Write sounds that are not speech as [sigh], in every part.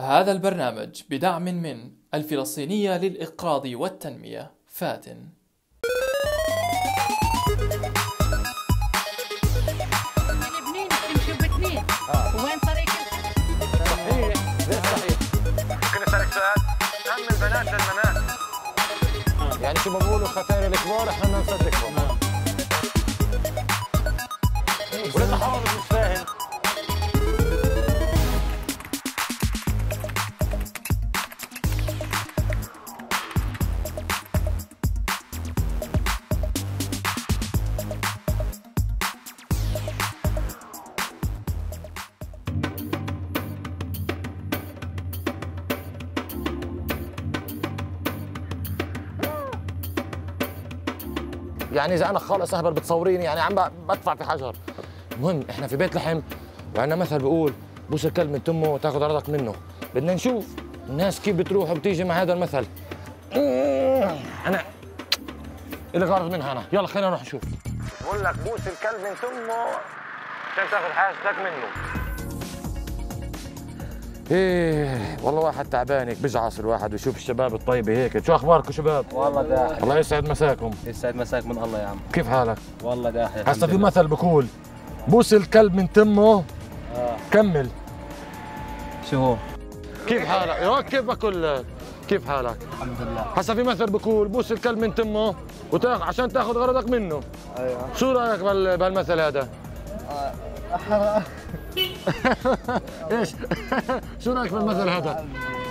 هذا البرنامج بدعم من الفلسطينية للإقراض والتنمية فاتن وين طريق صحيح ليش صحيح؟ ممكن اسالك سؤال؟ هم البنات للبنات يعني شو بقولوا ختان الكبار إحنا بدنا نصدقهم حافظ مش فاهم يعني إذا أنا خالص أهبل بتصوريني يعني عم بدفع في حجر. المهم إحنا في بيت لحم وعندنا مثل بيقول بوس الكلب من تمه وتاخذ عرضك منه. بدنا نشوف الناس كيف بتروح وبتيجي مع هذا المثل. أنا اللي غرض منها أنا. يلا خلينا نروح نشوف. بقول لك بوس الكلب من تمه عشان تاخذ حاجتك منه. إيه والله واحد تعبان هيك بيجعص الواحد ويشوف الشباب الطيبة هيك. شو أخباركم شباب؟ والله داحي الله يسعد مساكم. يسعد مساك من الله يا عم. كيف حالك؟ والله داحي هسا في مثل بقول بوس الكلب من تمه آه. كمل. شو هو؟ كيف حالك؟ يا كيف بقول كيف حالك؟ الحمد لله. هسا في مثل بقول بوس الكلب من تمه وتاخ عشان تاخذ غرضك منه. أيوه. شو رأيك بال... بالمثل هذا؟ [laughs] [laughs] إيش؟ [laughs] شو رأيك بالمثل هذا؟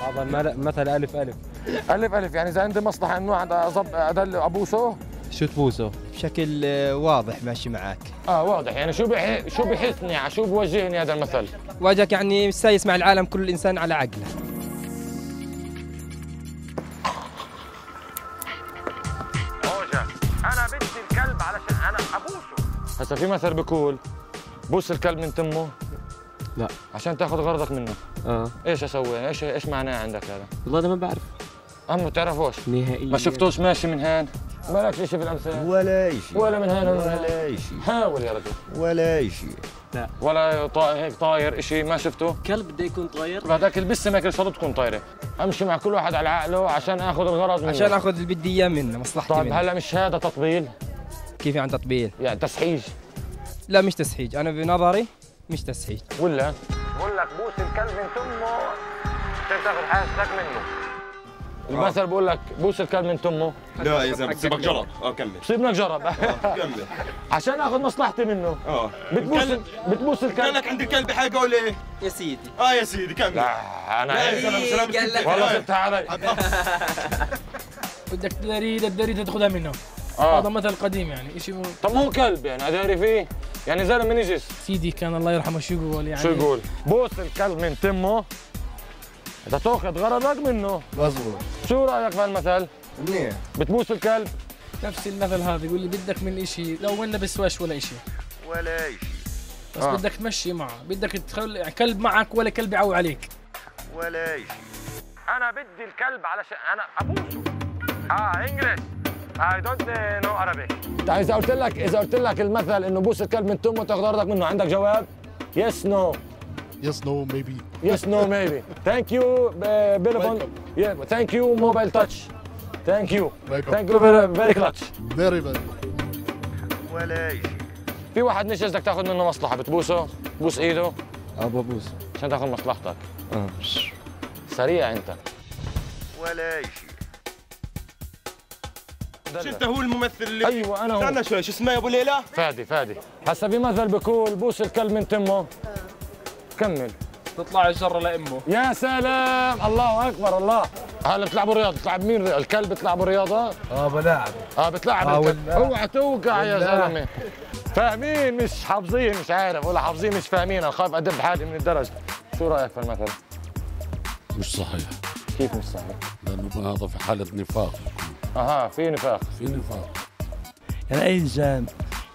هذا مثل ألف ألف. ألف ألف يعني إذا عندي مصلحة إنه واحد أدل ابوسه شو تبوسه؟ بشكل آه، واضح ماشي معك آه واضح. يعني شو بح... شو بحثني على شو بوجهني هذا المثل؟ واجهك يعني سايس مع العالم كل إنسان على عقله. أنا بدي الكلب علشان أنا أبوسه. هسا في مثل بقول بوس الكلب من تمه. لا. عشان تاخذ غرضك منه. آه. إيش أسوي؟ إيش إيش معناه عندك هذا؟ والله أنا ما بعرف. اما بتعرفوش نهائيا. ما شفتوش ماشي من هان مالك شيء في الامثال ولا شيء. ولا من هان ولا شيء. حاول يا رجل ولا شيء. ولا طا... هيك طاير شيء ما شفته؟ كلب بده يكون طاير. هذاك البسه ما شرط تكون طايرة. أمشي مع كل واحد على عقله عشان آخذ الغرض منه. عشان آخذ اللي بدي إياه منه مصلحتي طيب هلا مش هذا تطبيل؟ كيف يعني تطبيل؟ يعني تسحيج. لا مش تسحيج. أنا بنظري مش تسحيج ولا؟ بقول لك بوس الكلب من تمه عشان تاخذ حاجتك منه. المثل بقول لك بوس الكلب من تمه. لا يا زلمة سيبك جرب. آه كمل. بصير نجرب كمل. [laughs] عشان اخذ مصلحتي منه. آه. بتبوس بتبوس الكلب. كانك عند الكلب حاجة ولا إيه؟ يا سيدي. آه يا سيدي كمل. لا أنا لا يا زلمه سلامتك والله سبتها علي. [laughs] [laughs] بدك دريدة الدريدة تاخذها منه. آه. هذا مثل قديم يعني شيء طب هو كلب يعني اداري فيه يعني زلمة نجس سيدي كان الله يرحمه شو يقول يعني؟ شو يقول؟ بوس الكلب من تمه. إذا تأخذ غرضك منه. مظبوط. شو رأيك بهالمثل منيح. بتبوس الكلب؟ نفس المثل هذا يقول لي بدك من إشي لو منا بسواش ولا إشي. ولا شيء بس آه. بدك تمشي معه بدك تخلي يعني كلب معك ولا كلب يعوي عليك. ولا شيء أنا بدي الكلب علشان أنا أبوسه. آه انجلش I don't know Arabic. إذا قلت لك إذا قلت لك المثل إنه بوس الكلب من تمه تاخذ غرضك منه عندك جواب؟ yes no Yes, no, maybe. yes no maybe thank you بيلفون thank you mobile touch thank you Welcome. thank you very clutch Very bad. ولا شيء في واحد نجس بدك تاخذ منه مصلحة بتبوسه؟ بوس إيده؟ ابو ابوس عشان تاخذ مصلحتك. أه. سريع أنت. ولا شيء شو انت هو الممثل اللي أيوه أنا هو. استنى شوي شو اسمه يا أبو ليلى؟ فادي فادي. هسا في مثل بقول بوس الكلب من تمه. كمل. تطلع الجرة لأمه. يا سلام. الله أكبر الله. هلا بتلعبوا رياضه بتلعب مين؟ رياضة؟ الكلب بتلعبوا رياضه آه بلاعب. آه بتلعب آه، الكلب. أوعى توقع يا. زلمة. فاهمين؟ مش حافظين مش عارف. ولا حافظين مش فاهمين. أنا خايف أدب حالي من الدرج. شو رأيك في المثل؟ مش صحيح. كيف مش صحيح؟ لأنه هذا في حالة نفاق. أها في نفاق. في نفاق. يعني أي إنسان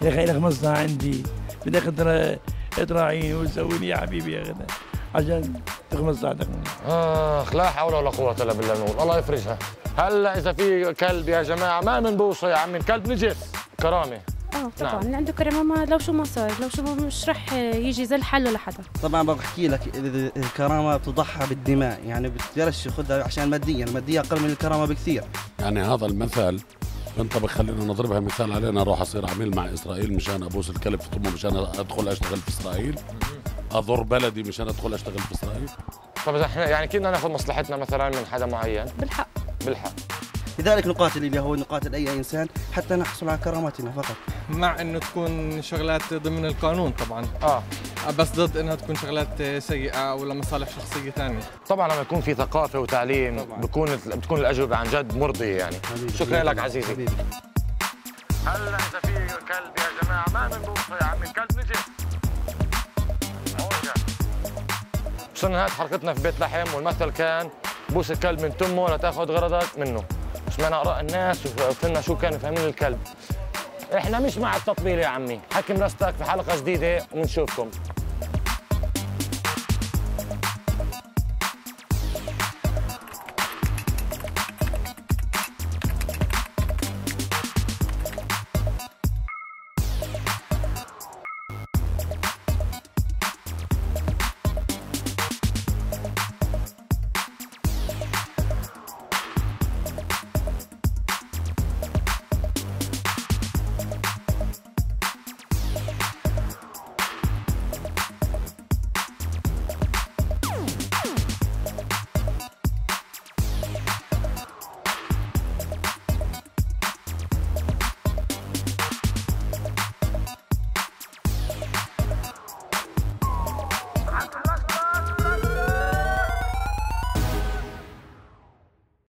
يا أخي لك مصنع عندي بدك ترا- تراعيني وتسويني يا حبيبي يا غدا عشان تاخذ مصلحتك آخ لا حول ولا قوة إلا بالله نقول الله يفرجها. هلا إذا في كلب يا جماعة ما من بوصة يا عمي الكلب نجس. كرامة. آه طبعا. نعم. اللي عنده كرامة ما لو شو ما صار لو شو ما مش رح يجي زي الحل لحدا طبعا بحكي لك ال- الكرامة تضحى بالدماء يعني بتقدرش تاخذها عشان ماديا الماديه أقل من الكرامة بكثير. يعني هذا المثل بنطبق خلينا نضربها مثال علينا أروح أصير عميل مع إسرائيل مشان أبوس الكلب في طمه مشان أدخل أشتغل في إسرائيل. أضر بلدي مشان أدخل أشتغل في إسرائيل. طب إذا إحنا يعني كنا ناخذ مصلحتنا مثلا من حدا معين؟ بالحق. بالحق. لذلك نقاتل اليهود نقاتل أي إنسان حتى نحصل على كرامتنا فقط. مع انه تكون شغلات ضمن القانون طبعا. آه. بس ضد إنها تكون شغلات سيئة أو لمصالح شخصية ثانية. طبعا لما يكون في ثقافة وتعليم بكون بتكون الأجوبة عن جد مرضية يعني. شكرا لك عزيزي. هلا اذا في كلب يا جماعة؟ ما من بوصه يا عمي الكلب نجي عوجة. وصلنا نهايه حلقتنا في بيت لحم والمثل كان؟ بوس الكلب من تمه ولا تأخذ غرضك منه. سمعنا آراء الناس وفهمنا شو كانوا فاهمين الكلب. إحنا مش مع التطبيل يا عمي. حكم رستك في حلقة جديدة ونشوفكم.